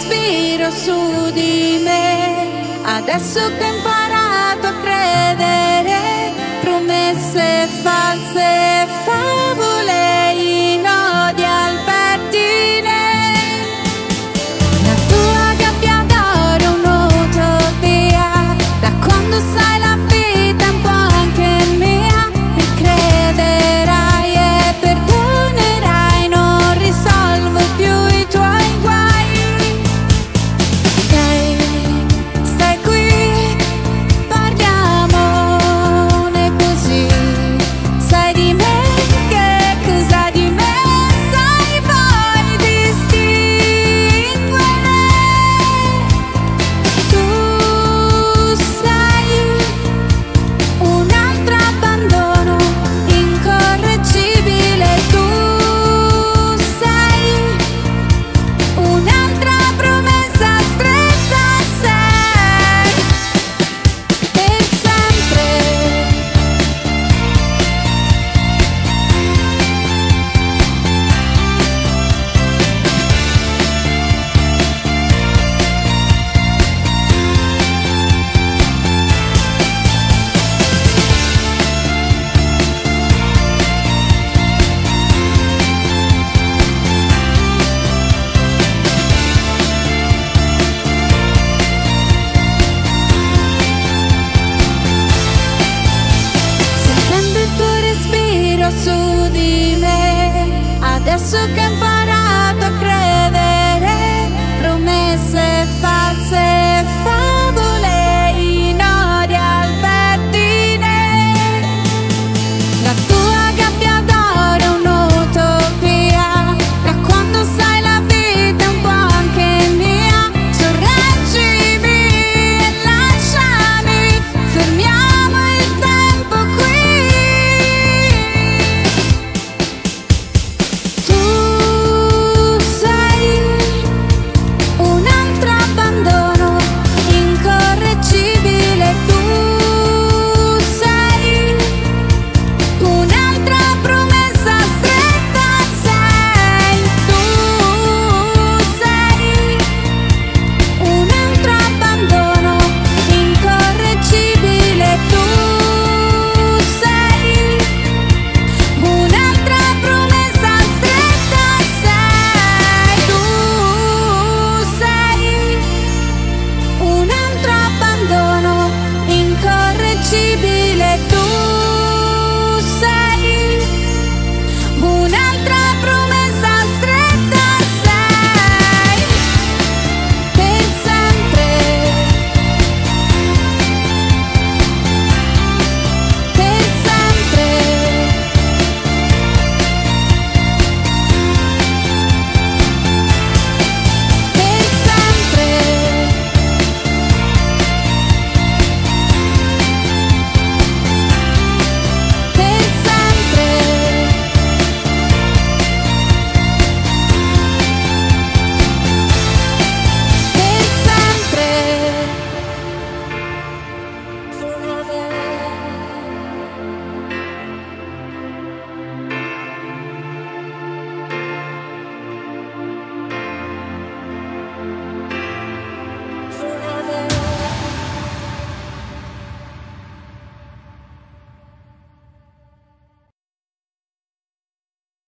respiro su di me, adesso che ho imparato a credere.